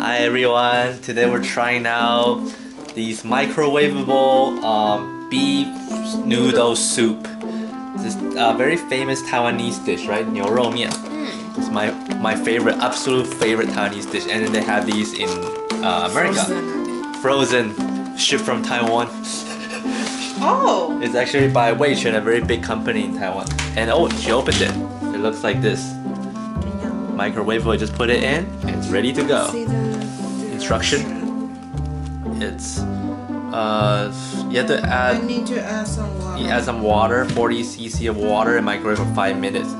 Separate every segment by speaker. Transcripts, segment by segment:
Speaker 1: Hi everyone, today we're trying out these microwavable um, beef noodle soup. This is a very famous Taiwanese dish, right? 牛肉面. Mm. It's my, my favorite, absolute favorite Taiwanese dish. And then they have these in uh, America. Frozen. Frozen, shipped from Taiwan.
Speaker 2: oh!
Speaker 1: It's actually by Wei Chuan, a very big company in Taiwan. And oh, she opened it. It looks like this microwave, we just put it in, and it's ready to go. Instruction. It's uh, you have to
Speaker 2: I
Speaker 1: add
Speaker 2: need to add some water.
Speaker 1: you add some water, 40 cc of water, and microwave for five minutes,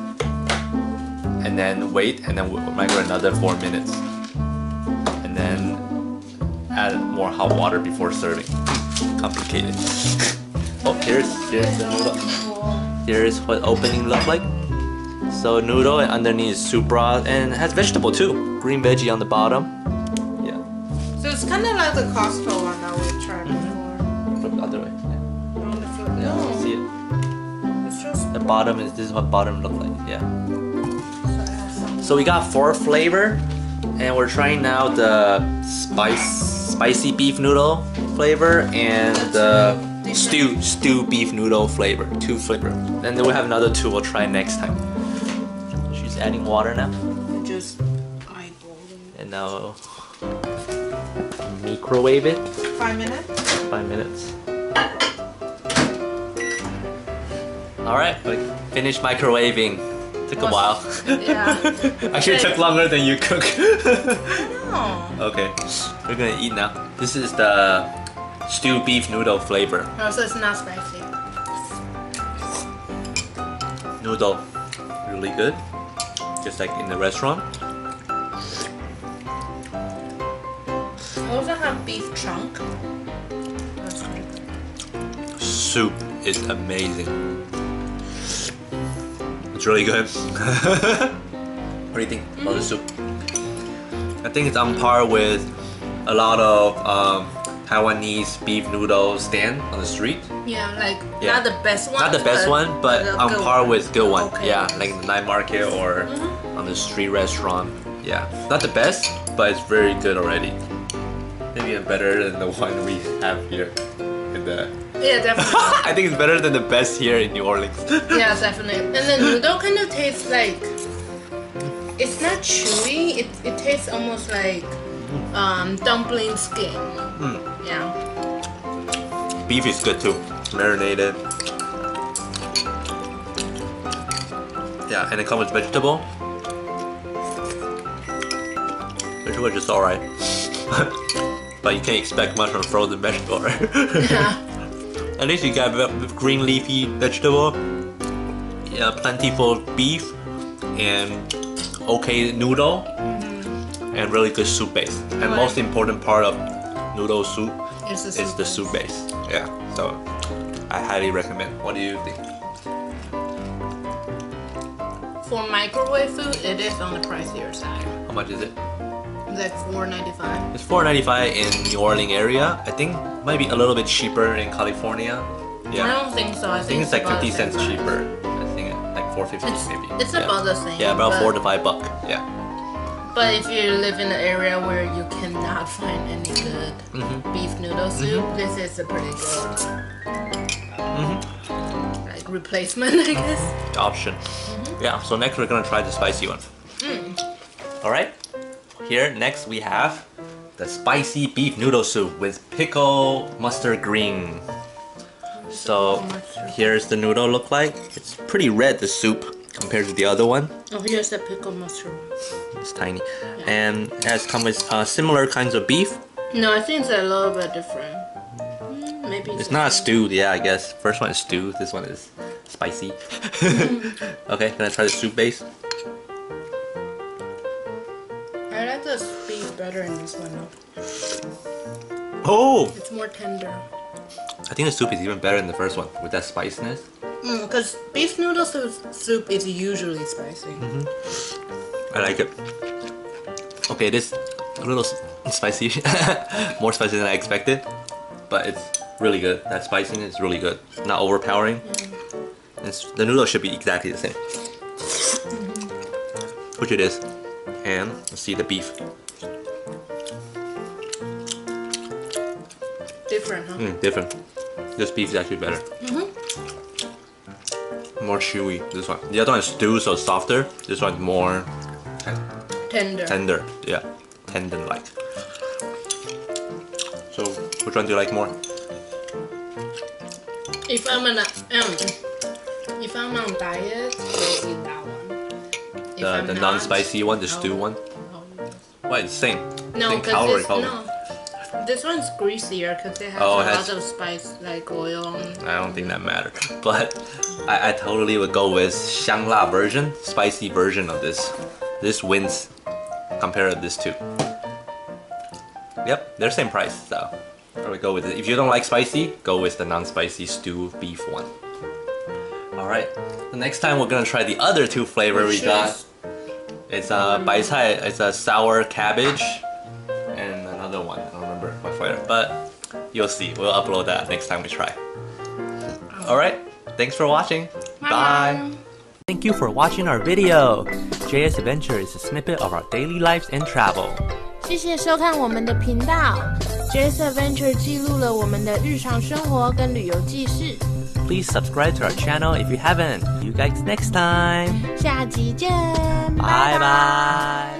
Speaker 1: and then wait, and then microwave another four minutes, and then add more hot water before serving. Complicated. oh, here's here's the noodle. Here's what opening look like. So noodle and underneath is soup broth and it has vegetable too. Green veggie on the bottom.
Speaker 2: So it's kind of like the Costco one that we tried mm-hmm. before.
Speaker 1: Flip the other way. Yeah.
Speaker 2: On the foot.
Speaker 1: Yeah,
Speaker 2: No,
Speaker 1: See it?
Speaker 2: it's just.
Speaker 1: The bottom is this is what bottom look like. Yeah.
Speaker 2: So add some
Speaker 1: So we got four flavor, and we're trying now the spice spicy beef noodle flavor and the stew stew beef noodle flavor. Two flavor. And then we have another two we'll try next time. She's adding water now.
Speaker 2: just eyeballing.
Speaker 1: And now microwave it
Speaker 2: Five minutes.
Speaker 1: five minutes. All right, we finished microwaving. Took a while.
Speaker 2: Yeah.
Speaker 1: Actually, it took longer than you cook.
Speaker 2: Oh.
Speaker 1: okay, we're gonna eat now. This is the stewed beef noodle flavor.
Speaker 2: Oh, so it's not spicy.
Speaker 1: Noodle, really good, just like in the restaurant.
Speaker 2: Beef good.
Speaker 1: Soup is amazing. It's really good. what do you think about the soup? I think it's on par with a lot of um, Taiwanese beef noodle stand on the street.
Speaker 2: Yeah, like
Speaker 1: Yeah.
Speaker 2: not the best one.
Speaker 1: Not the best one, but on par with good one.
Speaker 2: Okay.
Speaker 1: Yeah, like the night market or on the street restaurant. Yeah, not the best, but it's very good already. Maybe even better than the one we have here in the.
Speaker 2: Yeah, definitely.
Speaker 1: I think it's better than the best here in New Orleans.
Speaker 2: yeah, definitely. And then the noodle kind of tastes like it's not chewy. It it tastes almost like um, dumpling skin.
Speaker 1: Mm.
Speaker 2: Yeah.
Speaker 1: Beef is good too, marinated. Yeah, and it comes with vegetable. Vegetable is just alright. but you can't expect much from frozen vegetable. At least you got green leafy vegetable, yeah, plentiful beef, and okay noodle, mm-hmm. and really good soup base. And
Speaker 2: Right.
Speaker 1: most important part of noodle soup
Speaker 2: It's the
Speaker 1: is
Speaker 2: soup
Speaker 1: the soup base. Yeah, so I highly recommend. What do you think?
Speaker 2: For microwave food, it is on the pricier side.
Speaker 1: How much is it?
Speaker 2: It's like four ninety five.
Speaker 1: It's $4.95 in New Orleans area. I think might be a little bit cheaper in California. Yeah.
Speaker 2: I don't think so. I,
Speaker 1: I think it's like 50 cents
Speaker 2: same
Speaker 1: cheaper. I think like 4.50
Speaker 2: It's,
Speaker 1: maybe.
Speaker 2: it's
Speaker 1: yeah.
Speaker 2: about the same.
Speaker 1: Yeah, about four to five buck. Yeah.
Speaker 2: But if you live in an area where you cannot find any good
Speaker 1: Mm-hmm.
Speaker 2: beef noodle soup, this is a pretty good
Speaker 1: Mm-hmm.
Speaker 2: like replacement, I guess.
Speaker 1: option. Yeah, so next we're gonna try the spicy one. Alright, here next we have the spicy beef noodle soup with pickle mustard green. So here's the noodle look like. It's pretty red, the soup, compared to the other one.
Speaker 2: Oh, here's the pickle mushroom.
Speaker 1: It's tiny. And it has come with uh, similar kinds of beef.
Speaker 2: No, I think it's a little bit different. Mm, Maybe
Speaker 1: It's not stewed, yeah, I guess. First one is stewed, this one is spicy. okay, can I try the soup base?
Speaker 2: Better in this one. though.
Speaker 1: Oh!
Speaker 2: It's more tender.
Speaker 1: I think the soup is even better than the first one with that spiciness.
Speaker 2: Because beef noodle soup, is usually spicy. Mm -hmm.
Speaker 1: I like it. Okay, it is a little spicy, more spicy than I expected, but it's really good. That spiciness is really good. Not overpowering. It's, the noodle should be exactly the same. Which it is. And let's see the beef.
Speaker 2: Different, huh?
Speaker 1: Mm, different. This beef is actually better. More chewy. This one. The other one is stew, so softer. This one's more
Speaker 2: Tender.
Speaker 1: tender. Yeah, tendon like. So, which one do you like more?
Speaker 2: If I'm on a, um, if I'm on diet, I'll eat that one. If
Speaker 1: The, the non-spicy one, the stew one. Why the same?
Speaker 2: No,
Speaker 1: same calorie probably.
Speaker 2: no. This one's greasier because it has
Speaker 1: Oh,
Speaker 2: a
Speaker 1: it has-
Speaker 2: lot of spice like oil.
Speaker 1: I don't think that matters. But I, I totally would go with 香辣 version, spicy version of this. This wins compared to this two. Yep, they're same price, so would go with it. If you don't like spicy, go with the non-spicy stew beef one. Alright, the next time we're gonna try the other two flavor we got. It's a uh, bai cai, it's a sour cabbage, but you'll see. We'll upload that next time we try. Alright, thanks for watching. Bye.
Speaker 3: Thank you for watching our video. JS Adventure is a snippet of our daily lives and travel.
Speaker 2: 谢谢收看我们的频道，Jazz Adventure 记录了我们的日常生活跟旅游记事。
Speaker 3: Please subscribe to our channel if you haven't. See you guys next time.
Speaker 2: 下集见，
Speaker 3: Bye bye.